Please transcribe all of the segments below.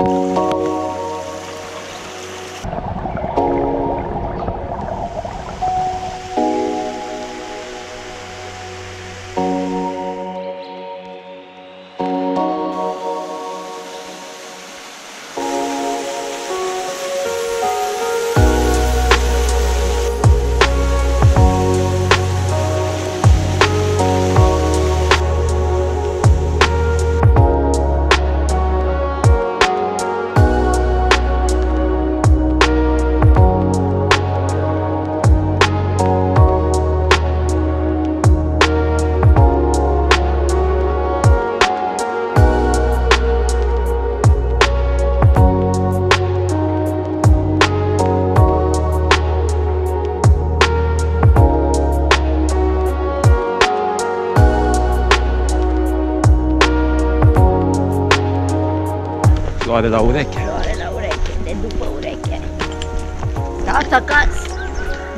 Música Floare la ureche. Floare la ureche, de după ureche. Tata caz,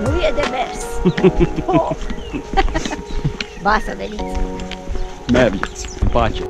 nu e de mers. Oh. ba să veniți. Mergeți. În pace.